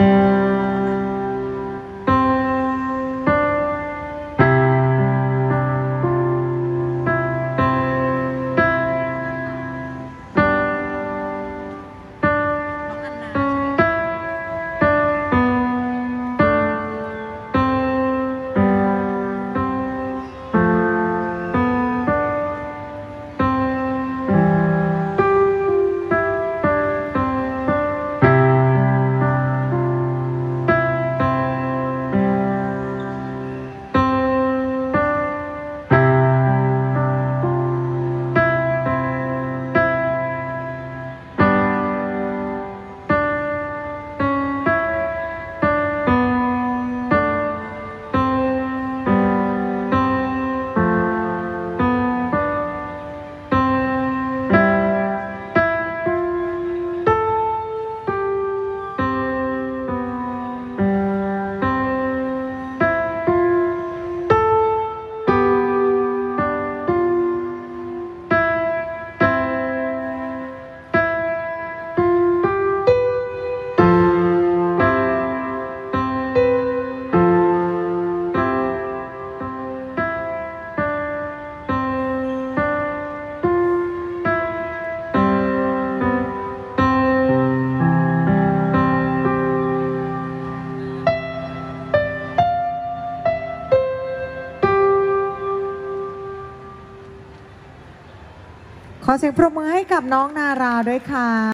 Thank you. ขอเสียงปรบมือให้กับน้องนาราด้วยค่ะ